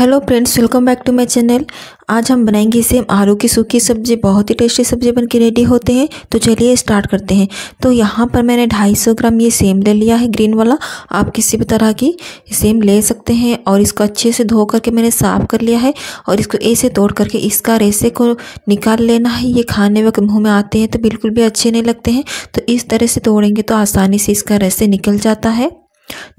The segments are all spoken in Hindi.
Hello friends welcome back to my channel आज हम बनाएँगे सेम आलू की सूखी सब्ज़ी। बहुत ही टेस्टी सब्ज़ी बन के रेडी होते हैं। तो चलिए स्टार्ट करते हैं। तो यहाँ पर मैंने 250 ग्राम ये सेम ले लिया है ग्रीन वाला। आप किसी भी तरह की सेम ले सकते हैं और इसको अच्छे से धो करके मैंने साफ़ कर लिया है और इसको ऐसे तोड़ करके इसका रेसे को निकाल लेना है। ये खाने वक्त मुँह में आते हैं तो बिल्कुल भी अच्छे नहीं लगते हैं। तो इस तरह से तोड़ेंगे तो आसानी से इसका रेसे निकल जाता है।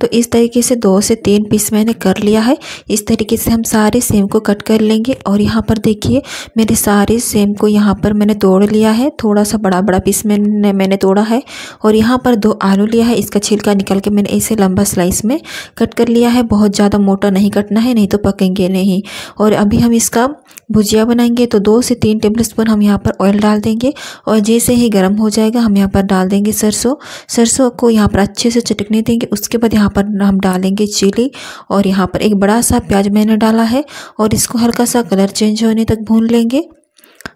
तो इस तरीके से दो से तीन पीस मैंने कर लिया है। इस तरीके से हम सारे सेम को कट कर लेंगे और यहाँ पर देखिए, मेरे सारे सेम को यहाँ पर मैंने तोड़ लिया है। थोड़ा सा बड़ा बड़ा पीस मैंने मैंने तोड़ा है और यहाँ पर दो आलू लिया है। इसका छिलका निकल के मैंने ऐसे लंबा स्लाइस में कट कर लिया है। बहुत ज़्यादा मोटा नहीं कटना है, नहीं तो पकेंगे नहीं। और अभी हम इसका भुजिया बनाएँगे तो दो से तीन टेबल स्पून हम यहाँ पर ऑयल डाल देंगे और जैसे ही गर्म हो जाएगा हम यहाँ पर डाल देंगे सरसों। सरसों को यहाँ पर अच्छे से चटकने देंगे। उसके बाद यहाँ पर हम डालेंगे चिली और यहाँ पर एक बड़ा सा प्याज मैंने डाला है और इसको हल्का सा कलर चेंज होने तक भून लेंगे।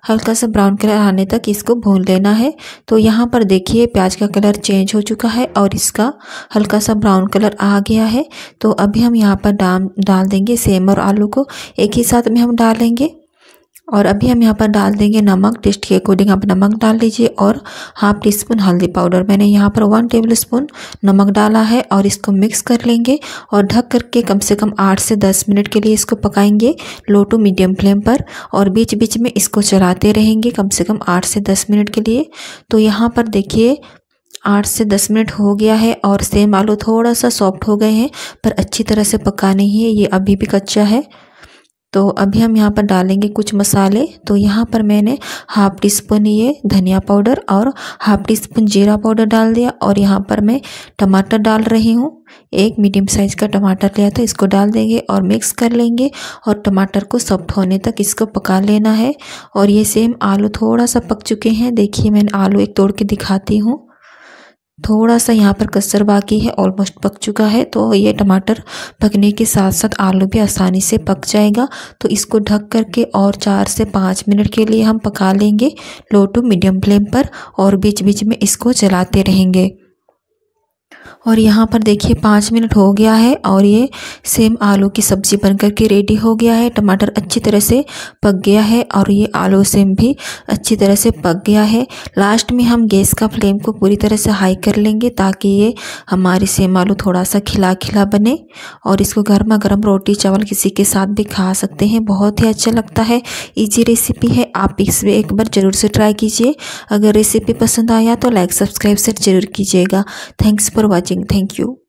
हल्का सा ब्राउन कलर आने तक इसको भून लेना है। तो यहाँ पर देखिए प्याज का कलर चेंज हो चुका है और इसका हल्का सा ब्राउन कलर आ गया है। तो अभी हम यहाँ पर डाल डाल देंगे सेम और आलू को। एक ही साथ में हम डालेंगे। और अभी हम यहाँ पर डाल देंगे नमक, टेस्ट के अकॉर्डिंग आप नमक डाल लीजिए और हाफ़ टी स्पून हल्दी पाउडर। मैंने यहाँ पर वन टेबल स्पून नमक डाला है और इसको मिक्स कर लेंगे और ढक करके कम से कम आठ से दस मिनट के लिए इसको पकाएँगे लो टू मीडियम फ्लेम पर और बीच बीच में इसको चलाते रहेंगे कम से कम आठ से दस मिनट के लिए। तो यहाँ पर देखिए आठ से दस मिनट हो गया है और सेम आलू थोड़ा सा सॉफ्ट हो गए हैं पर अच्छी तरह से पका नहीं है, ये अभी भी कच्चा है। तो अभी हम यहाँ पर डालेंगे कुछ मसाले। तो यहाँ पर मैंने हाफ़ टी स्पून ये धनिया पाउडर और हाफ़ टी स्पून जीरा पाउडर डाल दिया और यहाँ पर मैं टमाटर डाल रही हूँ। एक मीडियम साइज़ का टमाटर लिया था, इसको डाल देंगे और मिक्स कर लेंगे और टमाटर को सॉफ्ट होने तक इसको पका लेना है। और ये सेम आलू थोड़ा सा पक चुके हैं। देखिए, मैंने आलू एक तोड़ के दिखाती हूँ। थोड़ा सा यहाँ पर कसर बाकी है ऑलमोस्ट पक चुका है तो ये टमाटर पकने के साथ साथ आलू भी आसानी से पक जाएगा। तो इसको ढक करके और चार से पाँच मिनट के लिए हम पका लेंगे लो टू मीडियम फ्लेम पर और बीच बीच में इसको चलाते रहेंगे। और यहाँ पर देखिए पाँच मिनट हो गया है और ये सेम आलू की सब्ज़ी बन कर के रेडी हो गया है। टमाटर अच्छी तरह से पक गया है और ये आलू सेम भी अच्छी तरह से पक गया है। लास्ट में हम गैस का फ्लेम को पूरी तरह से हाई कर लेंगे ताकि ये हमारी सेम आलू थोड़ा सा खिला खिला बने और इसको गर्मा गर्म रोटी, चावल किसी के साथ भी खा सकते हैं। बहुत ही अच्छा लगता है। ईजी रेसिपी है। आप इसमें एक बार ज़रूर से ट्राई कीजिए। अगर रेसिपी पसंद आया तो लाइक सब्सक्राइब से ज़रूर कीजिएगा। Thanks for watching Thank you.